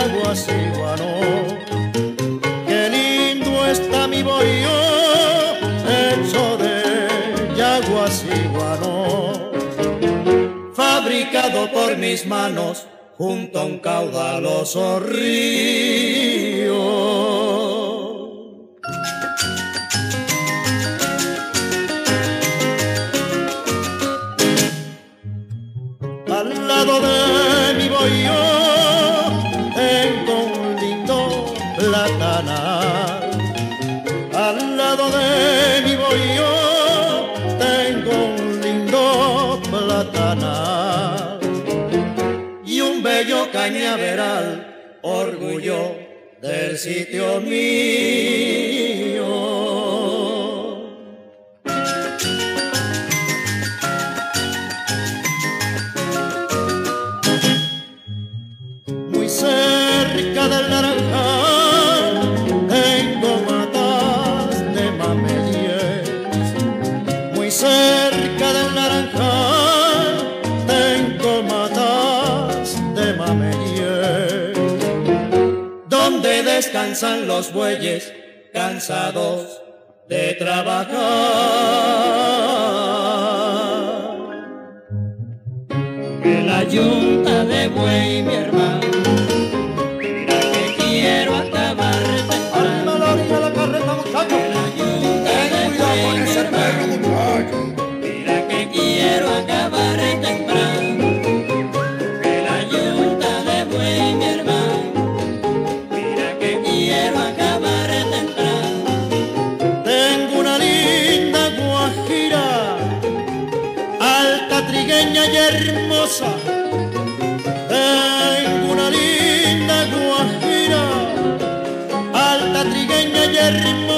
yerbo así Qué lindo está mi bohío hecho de yaguas y guano, fabricado por mis manos junto a un caudaloso río. De mi bohío tengo un lindo platanal y un bello cañaveral, orgullo del sitio mío. Muy cerca del naranjal descansan los bueyes cansados de trabajar. Que la yunta de buey, mi hermano, trigueña y hermosa. Tengo una linda guajira, alta, trigueña y hermosa.